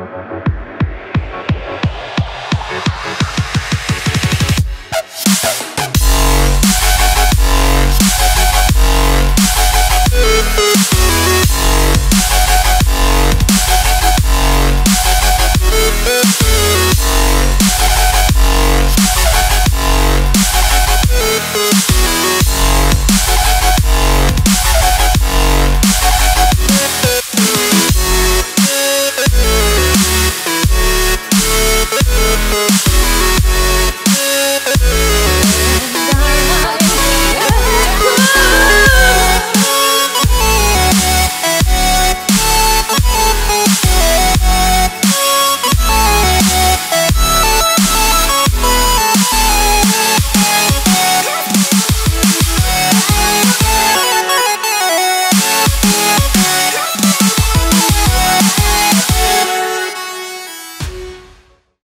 Música